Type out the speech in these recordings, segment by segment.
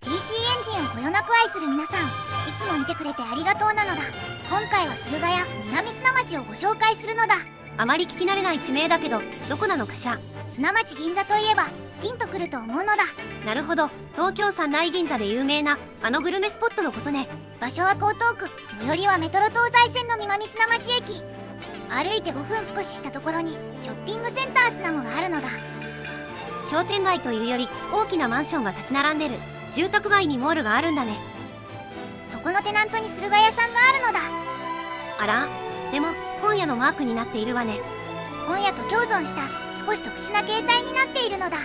PC エンジンをこよなく愛する皆さんいつも見てくれてありがとうなのだ。今回は駿河屋南砂町をご紹介するのだ。あまり聞き慣れない地名だけどどこなのかしら？砂町銀座といえばピンとくると思うのだ。なるほど。東京三内銀座で有名なあのグルメスポットのことね。場所は江東区。最寄りはメトロ東西線の南砂町駅。歩いて5分少ししたところにショッピングセンタースナモがあるのだ商店街というより大きなマンションが立ち並んでる。住宅街にモールがあるんだね。そこのテナントに駿河屋さんがあるのだ。あら？でも本屋のマークになっているわね。本屋と共存した少し特殊な形態になっているのだ。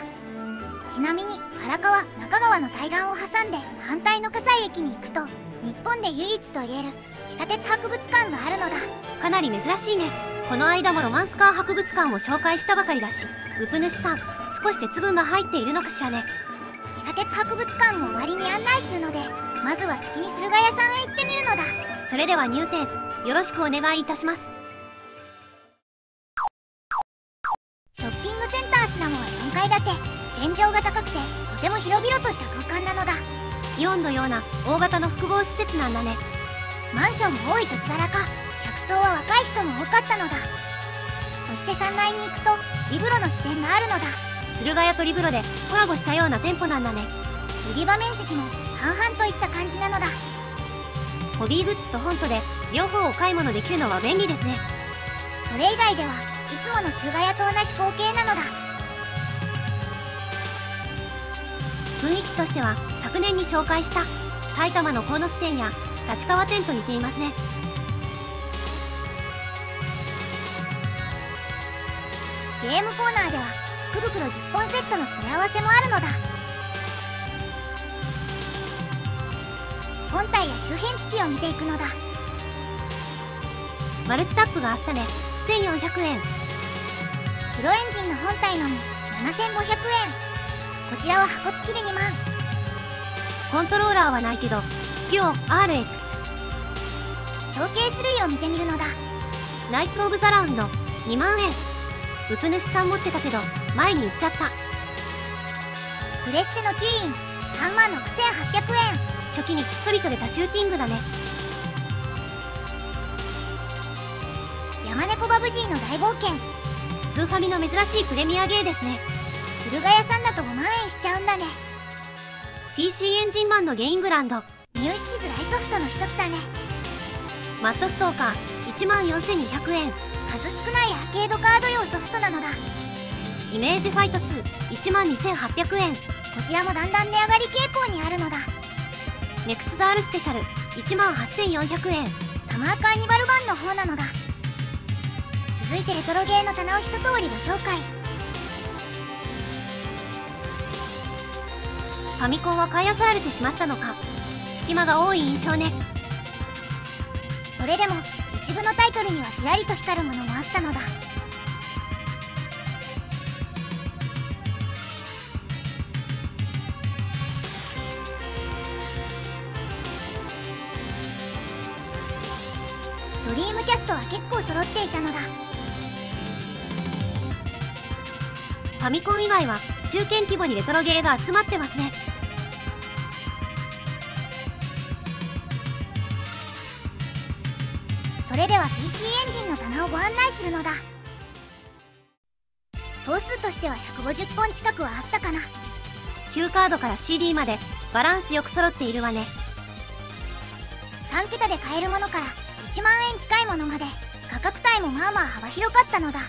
ちなみに荒川中川の対岸を挟んで反対の葛西駅に行くと日本で唯一と言える地下鉄博物館があるのだ。かなり珍しいね。この間もロマンスカー博物館を紹介したばかりだしウプ主さん少し鉄分が入っているのかしらね。地下鉄博物館も終わりに案内するのでまずは先に駿河屋さんへ行ってみるのだ。それでは入店よろしくお願いいたします。ショッピングセンタースナモは4階建て。天井が高くてとても広々とした空間なのだ。イオンのような大型の複合施設なんだね。マンションも多い土地柄か客層は若い人も多かったのだ。そして3階に行くとリブロの支店があるのだ駿河屋とリブロでコラボしたような店舗なんだね。売り場面積も半々といった感じなのだ。ホビーグッズと本とで両方お買い物できるのは便利ですね。それ以外ではいつもの駿河屋と同じ光景なのだ。雰囲気としては昨年に紹介した埼玉の鴻巣店や立川店と似ていますね。ゲームコーナーでは福袋10本セットの詰め合わせもあるのだ。本体や周辺機器を見ていくのだ。マルチタップがあったね。1400円。白エンジンの本体のみ7500円。こちらは箱付きで2万。コントローラーはないけどデュオ RX ショーケース類を見てみるのだ。ナイツ・オブ・ザ・ラウンド2万円。ウプ主さん持ってたけど前に行っちゃった。プレステのキュイーン3万6800円。初期にひっそりと出たシューティングだね。山猫バブジーの大冒険。スーファミの珍しいプレミアゲーですね。駿河屋さんだと5万円しちゃうんだね。PC エンジンマンのゲイングランド。入手しづらいソフトの一つだね。マッドストーカー1万4200円。数少ないアーケードカード用ソフトなのだイメージファイト2 1万2800円。こちらもだんだん値上がり傾向にあるのだ。ネクス R スペシャル1万8400円。サマーカーニバル版の方なのだ。続いてレトロゲーの棚を一通りご紹介。ファミコンは買い漁られてしまったのか。隙間が多い印象ね。それでも一部のタイトルにはキラリと光るものもあったのだドリームキャストは結構揃っていたのだ。ファミコン以外は中堅規模にレトロゲーが集まってますね。それでは PC エンジンの棚をご案内するのだ。総数としては150本近くはあったかな。Q カードから CD までバランスよく揃っているわね。3桁で買えるものから1万円近いものまで。価格帯もまあまあ幅広かったのだ。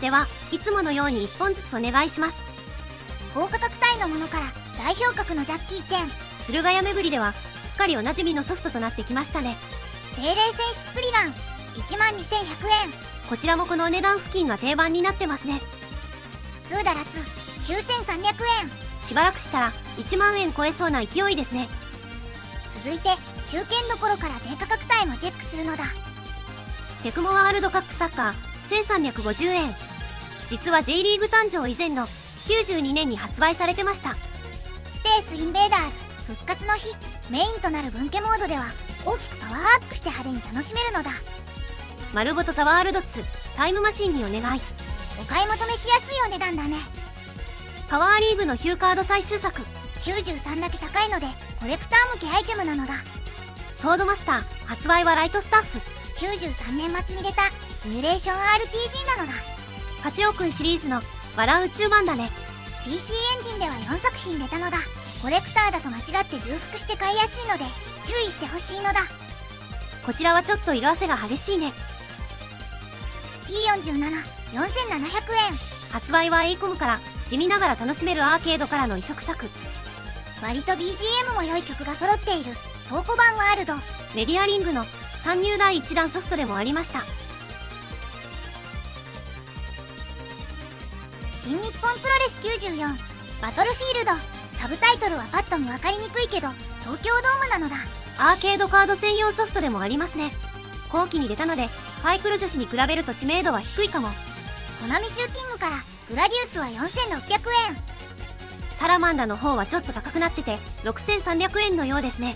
ではいつものように1本ずつお願いします。高価格帯のものから代表格のジャッキーチェン。駿河屋巡りではすっかりおなじみのソフトとなってきましたね。精霊戦士プリガン。1万2100円。こちらもこのお値段付近が定番になってますね。スーダラツ9300円。しばらくしたら1万円超えそうな勢いですね。続いて中堅どころから低価格帯もチェックするのだ。テクモワールドカップサッカー1350円。実は J リーグ誕生以前の92年に発売されてました。スペースインベーダーズ復活の日メインとなる分家モードでは大きくパワーアップして派手に楽しめるのだ。丸ごとザワールド2タイムマシンにお願い。お買い求めしやすいお値段だね。パワーリーグのヒューカード最終作93だけ高いのでコレクター向けアイテムなのだソードマスター発売はライトスタッフ。93年末に出たシミュレーション RPG なのだ。パチオくんシリーズの笑う宇宙版だね。PC エンジンでは4作品出たのだ。コレクターだと間違って重複して買いやすいので注意してほしいのだ。こちらはちょっと色あせが激しいね。T474700 円。発売は a イコムから地味ながら楽しめるアーケードからの移植作。割と BGM も良い曲が揃っている倉庫版ワールドメディアリングの参入第1弾ソフトでもありました。新日本プロレス94バトルフィールド。サブタイトルはパッと見分かりにくいけど東京ドームなのだ。アーケードカード専用ソフトでもありますね。後期に出たのでファイクル女子に比べると知名度は低いかも。コナミシューティングからグラディウスは4600円。サラマンダの方はちょっと高くなってて6300円のようですね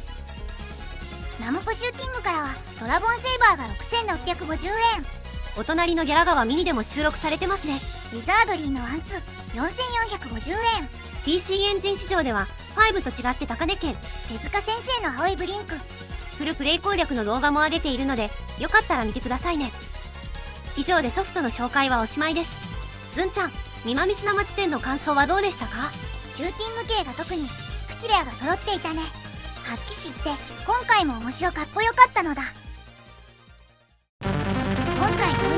ナムコシューティングからはドラゴンセイバーが6650円。お隣のギャラ川ミニでも収録されてますね。ウィザードリーのワンツ4450円。PC エンジン市場では5と違って高値圏。手塚先生の青いブリンク。フルプレイ攻略の動画も上げているのでよかったら見てくださいね。以上でソフトの紹介はおしまいです。ずんちゃんミマミス生地店の感想はどうでしたか？シューティング系が特にクチレアが揃っていたね発揮しって今回も面白かっこよかったのだ。今回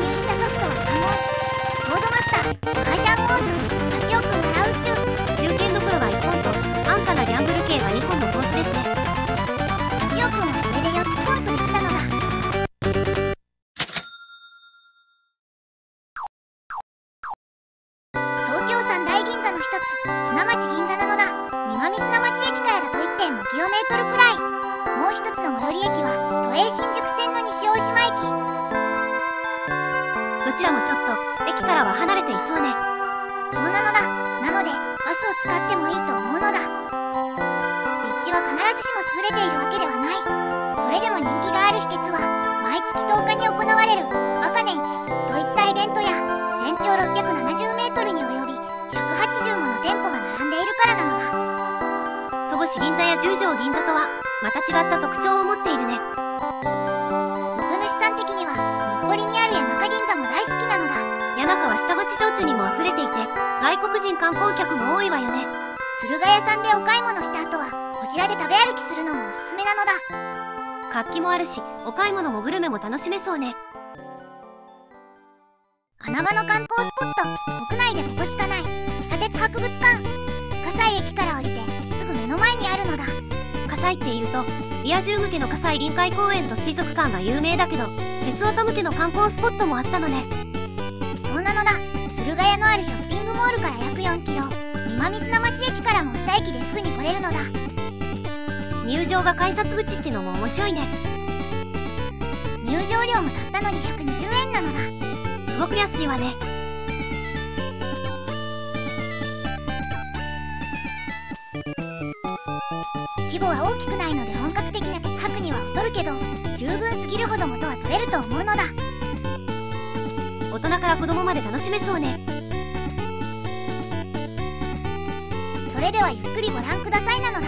いそうね。そうなのだ。なのでバスを使ってもいいと思うのだ。立地は必ずしも優れているわけではない。それでも人気がある秘訣は毎月10日に行われるアカネ市といったイベントや全長 670m に及び180もの店舗が並んでいるからなのだ。戸越銀座や十条銀座とはまた違った特徴を持っているね。福主さん的には日暮里にある谷中銀座も大好きなのだ。谷中は下町情緒にも溢れていて外国人観光客も多いわよね。駿河屋さんでお買い物した後はこちらで食べ歩きするのもおすすめなのだ。活気もあるしお買い物もグルメも楽しめそうね。穴場の観光スポット国内でここしかない地下鉄博物館。葛西駅から降りてすぐ目の前にあるのだ。葛西っていうとリア充向けの葛西臨海公園と水族館が有名だけど鉄オタ向けの観光スポットもあったのねそうなのだ。駿河屋のあるショッピングモールから約 4km 南砂町駅からも2駅ですぐに来れるのだ。入場が改札口ってのも面白いね。入場料もたったのに120円なのだ。すごく安いわね。規模は大きくないので本格的な鉄博には劣るけど十分すぎるほど元は取れると思うのだ大人から子供まで楽しめそうね。それではゆっくりご覧くださいなのだ。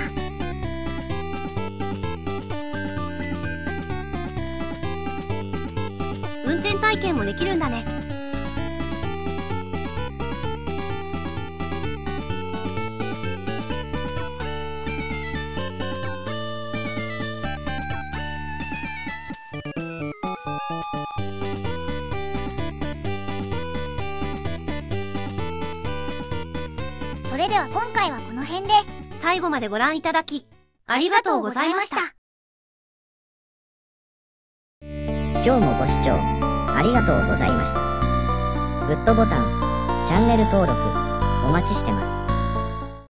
運転体験もできるんだね。それでは今回はこの辺で最後までご覧いただきありがとうございました今日もご視聴ありがとうございました。グッドボタン、チャンネル登録、お待ちしてます。